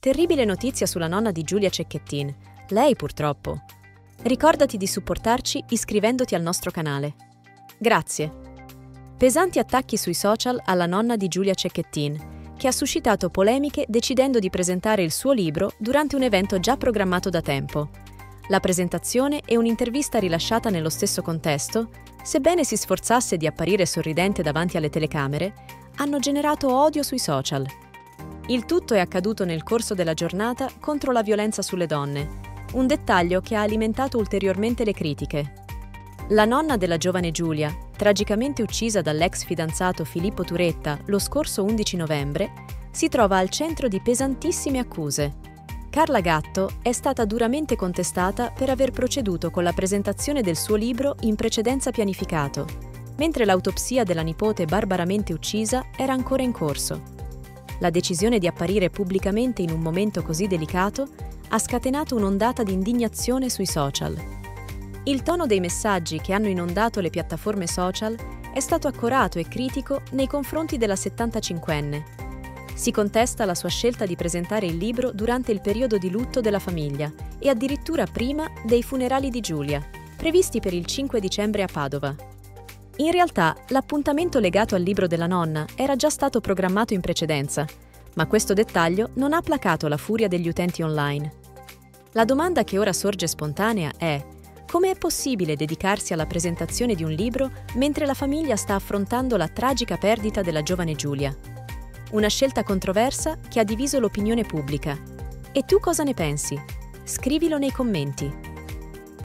Terribile notizia sulla nonna di Giulia Cecchettin. Lei purtroppo. Ricordati di supportarci iscrivendoti al nostro canale. Grazie. Pesanti attacchi sui social alla nonna di Giulia Cecchettin, che ha suscitato polemiche decidendo di presentare il suo libro durante un evento già programmato da tempo. La presentazione e un'intervista rilasciata nello stesso contesto, sebbene si sforzasse di apparire sorridente davanti alle telecamere, hanno generato odio sui social. Il tutto è accaduto nel corso della giornata contro la violenza sulle donne, un dettaglio che ha alimentato ulteriormente le critiche. La nonna della giovane Giulia, tragicamente uccisa dall'ex fidanzato Filippo Turetta lo scorso 11 novembre, si trova al centro di pesantissime accuse. Carla Gatto è stata duramente contestata per aver proceduto con la presentazione del suo libro in precedenza pianificato, mentre l'autopsia della nipote barbaramente uccisa era ancora in corso. La decisione di apparire pubblicamente in un momento così delicato ha scatenato un'ondata di indignazione sui social. Il tono dei messaggi che hanno inondato le piattaforme social è stato accorato e critico nei confronti della 75enne. Si contesta la sua scelta di presentare il libro durante il periodo di lutto della famiglia e addirittura prima dei funerali di Giulia, previsti per il 5 dicembre a Padova. In realtà, l'appuntamento legato al libro della nonna era già stato programmato in precedenza, ma questo dettaglio non ha placato la furia degli utenti online. La domanda che ora sorge spontanea è come è possibile dedicarsi alla presentazione di un libro mentre la famiglia sta affrontando la tragica perdita della giovane Giulia? Una scelta controversa che ha diviso l'opinione pubblica. E tu cosa ne pensi? Scrivilo nei commenti.